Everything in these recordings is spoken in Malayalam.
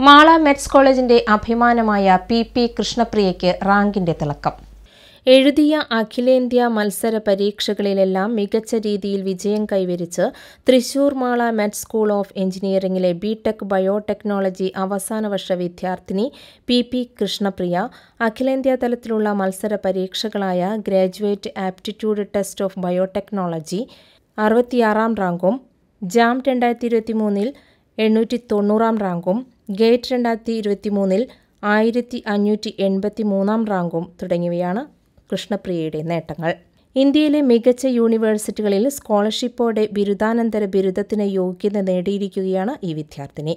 മാള മെറ്റ്സ് കോളേജിന്റെ അഭിമാനമായ പി പി കൃഷ്ണപ്രിയയ്ക്ക് റാങ്കിന്റെ തിളക്കം. എഴുതിയ അഖിലേന്ത്യാ മത്സര പരീക്ഷകളിലെല്ലാം മികച്ച രീതിയിൽ വിജയം കൈവരിച്ച് Thrissur Mala MET school of എഞ്ചിനീയറിംഗിലെ BTech biotechnology അവസാന വർഷ വിദ്യാർത്ഥിനി പി പി കൃഷ്ണപ്രിയ അഖിലേന്ത്യാ തലത്തിലുള്ള മത്സര പരീക്ഷകളായ graduate aptitude test of biotechnology അറുപത്തിയാറാം റാങ്കും ജാം രണ്ടായിരത്തി ഇരുപത്തി മൂന്നിൽ എണ്ണൂറ്റി തൊണ്ണൂറാം റാങ്കും ഗേറ്റ് രണ്ടായിരത്തി ഇരുപത്തി മൂന്നിൽ ആയിരത്തി അഞ്ഞൂറ്റി എൺപത്തി മൂന്നാം റാങ്കും തുടങ്ങിയവയാണ് കൃഷ്ണപ്രിയയുടെ നേട്ടങ്ങൾ. ഇന്ത്യയിലെ മികച്ച യൂണിവേഴ്സിറ്റികളിൽ സ്കോളർഷിപ്പോടെ ബിരുദാനന്തര ബിരുദത്തിന് യോഗ്യത നേടിയിരിക്കുകയാണ് ഈ വിദ്യാർത്ഥിനി.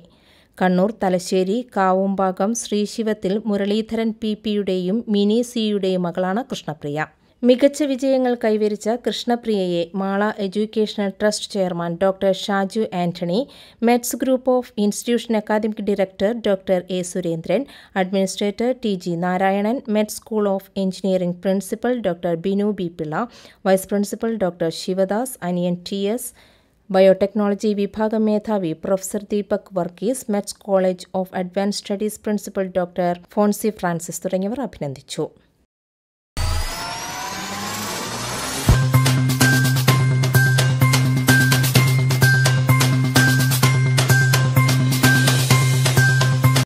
കണ്ണൂർ തലശ്ശേരി കാവുംഭാഗം ശ്രീശിവത്തിൽ മുരളീധരൻ പി പിയുടെയും മിനി സിയുടെയും മകളാണ് കൃഷ്ണപ്രിയ. മികച്ച വിജയങ്ങൾ കൈവരിച്ച കൃഷ്ണപ്രിയയെ Mala educational trust chairman doctor Shaju Antony METS group of institution academic director doctor A Surendran administrator T G Narayanan MET school of engineering principal doctor Binu B Pillai vice principal doctor Sivadas Aniyan T S biotechnology വിഭാഗം മേധാവി professor Deepak Varghese METS college of advance studies principal doctor Fonsy Francis തുടങ്ങിയവർ അഭിനന്ദിച്ചു.